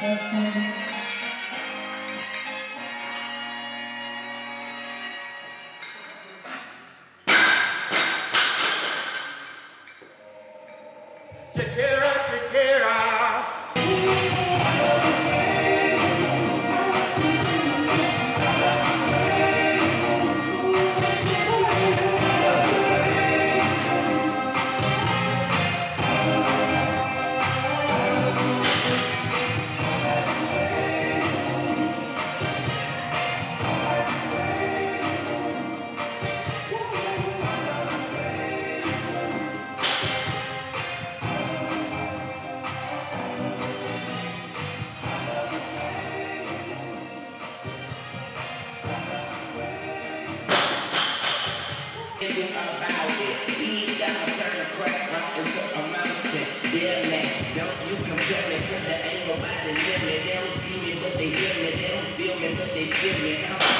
That's fine. nobody near me. They don't see me, but they hear me. They don't feel me, but they feel me. I'm